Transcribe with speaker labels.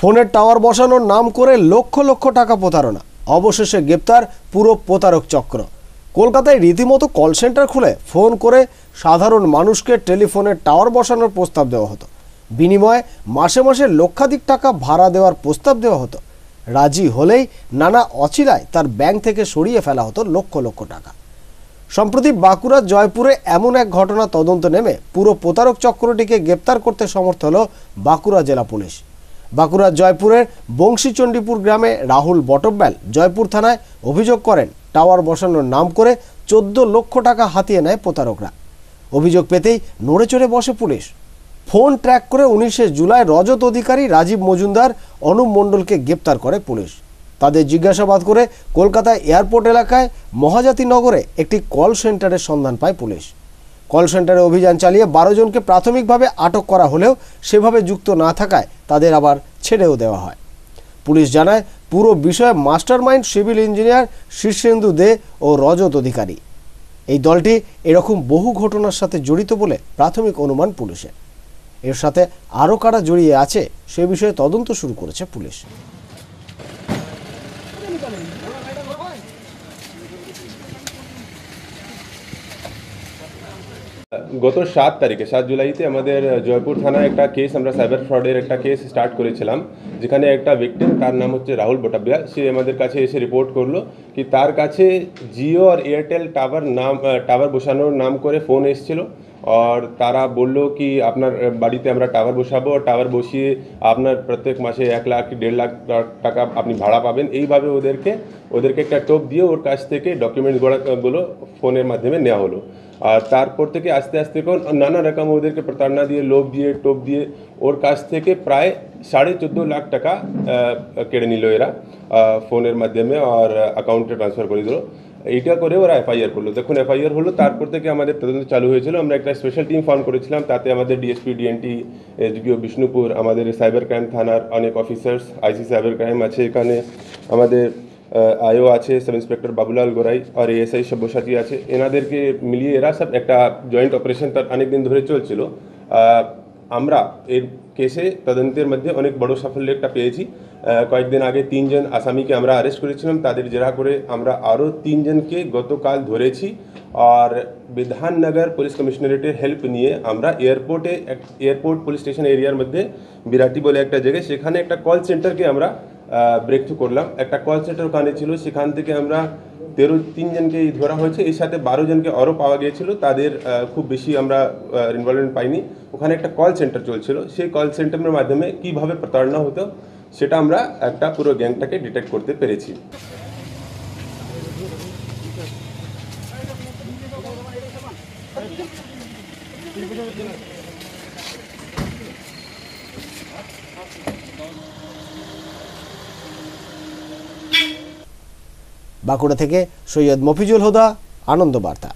Speaker 1: ফোনের টাওয়ার বসানোর নাম করে লক্ষ লক্ষ টাকা প্রতারণা। অবশেষে গ্রেপ্তার পুরো প্রতারক চক্র। কলকাতায় রীতিমতো কল সেন্টার খুলে ফোন করে সাধারণ মানুষকে টেলিফোনের টাওয়ার বসানোর প্রস্তাব দেওয়া হতো। বিনিময়ে মাসে মাসে লক্ষাধিক টাকা ভাড়া দেওয়ার প্রস্তাব দেওয়া হতো। রাজি হলেই নানা অচিলায় তার ব্যাংক থেকে সরিয়ে ফেলা হতো লক্ষ লক্ষ টাকা। সম্প্রতি বাঁকুড়ার জয়পুরে এমন এক ঘটনা তদন্ত নেমে পুরো প্রতারক চক্রটিকে গ্রেপ্তার করতে সমর্থ হল বাঁকুড়া জেলা পুলিশ। বাঁকুড়ার জয়পুরের বংশীচণ্ডীপুর গ্রামে রাহুল বটব্যাল জয়পুর থানায় অভিযোগ করেন, টাওয়ার বসানোর নাম করে চোদ্দ লক্ষ টাকা হাতিয়ে নেয় প্রতারকরা। অভিযোগ পেতেই নড়ে চড়ে বসে পুলিশ। ফোন ট্র্যাক করে উনিশে জুলাই রজত অধিকারী রাজীব মজুমদার, অনুপ মণ্ডলকে গ্রেপ্তার করে পুলিশ। তাদের জিজ্ঞাসাবাদ করে কলকাতা এয়ারপোর্ট এলাকায় মহাজাতি নগরে একটি কল সেন্টারের সন্ধান পায় পুলিশ। কল সেন্টারে অভিযান চালিয়ে বারো জনকে প্রাথমিকভাবে আটক করা হলেও সেভাবে যুক্ত না থাকায় তাদের আবার ছেড়েও দেওয়া হয়। পুলিশ জানায়, পুরো বিষয়ে mastermind civil engineer Shirshendu De ও রজত অধিকারী। এই দলটি এরকম বহু ঘটনার সাথে জড়িত বলে প্রাথমিক অনুমান পুলিশের। এর সাথে আরও কারা জড়িয়ে আছে সে বিষয়ে তদন্ত শুরু করেছে পুলিশ।
Speaker 2: গত সাত তারিখে, সাত জুলাইতে আমাদের জয়পুর থানায় একটা কেস আমরা সাইবার ফ্রডের একটা কেস স্টার্ট করেছিলাম, যেখানে একটা ভিক্টিম তার নাম হচ্ছে রাহুল বটাবিয়া, সে আমাদের কাছে এসে রিপোর্ট করল কি তার কাছে জিও আর এয়ারটেল টাওয়ার নাম টাওয়ার বসানোর নাম করে ফোন এসেছিল। আর তারা বলল কি, আপনার বাড়িতে আমরা টাওয়ার বসাবো টাওয়ার বসিয়ে আপনার প্রত্যেক মাসে এক লাখ দেড় লাখ টাকা আপনি ভাড়া পাবেন। এইভাবে ওদেরকে ওদেরকে একটা টোপ দিয়ে ওর কাছ থেকে ডকুমেন্টসগুলো ফোনের মাধ্যমে নেওয়া হলো। আর তারপর থেকে আস্তে আস্তে কোন নানা রকম ওদেরকে প্রতারণা দিয়ে, লোভ দিয়ে, টোপ দিয়ে ওর কাছ থেকে প্রায় সাড়ে চোদ্দ লাখ টাকা কেড়ে নিল এরা ফোনের মাধ্যমে, আর অ্যাকাউন্টে ট্রান্সফার করে দিল। এইটা করে ওরা এফআইআর করল। দেখুন, এফআইআর হলো, তারপর থেকে আমাদের তদন্ত চালু হয়েছিল। আমরা একটা স্পেশাল টিম ফর্ম করেছিলাম, তাতে আমাদের ডিএসপি ডিএনটি এসডিপিও বিষ্ণুপুর আমাদের সাইবার ক্রাইম থানার অনেক অফিসার্স আইসি সাইবার ক্রাইম আছে এখানে, আমাদের আইও আছে সাব ইন্সপেক্টর বাবুলাল গোরাই আর এএসআই সব্যসাচী আছে। এনাদেরকে মিলিয়ে এরা সব একটা জয়েন্ট অপারেশন তার অনেক দিন ধরে চলছিল। আমরা এর কেসে তদন্তের মধ্যে অনেক বড় সাফল্য একটা পেয়েছি। আহ, কয়েকদিন আগে তিনজন আসামিকে আমরা অ্যারেস্ট করেছিলাম। তাদের জেরা করে আমরা আরও তিনজনকে গতকাল ধরেছি। আর বিধাননগর পুলিশ কমিশনারেটের হেল্প নিয়ে আমরা এয়ারপোর্টে এয়ারপোর্ট পুলিশ স্টেশন এরিয়ার মধ্যে বিরাটি বলে একটা জায়গায় সেখানে একটা কল সেন্টারকে আমরা ব্রেক থ্রু করলাম। একটা কল সেন্টার ওখানে ছিল। সেখান থেকে আমরা তেরো তিনজনকে ধরা হয়েছে। এর সাথে বারো জনকে আরও পাওয়া গিয়েছিল। তাদের খুব বেশি আমরা ইনভলভমেন্ট পাইনি। ওখানে একটা কল সেন্টার চলছিল। সেই কল সেন্টারের মাধ্যমে কীভাবে প্রতারণা হতো, সেটা আমরা একটা পুরো গ্যাংটাকে ডিটেক্ট করতে পেরেছি।
Speaker 1: বাঁকুড়া থেকে সৈয়দ মফিজুল হুদা আনন্দ বার্তা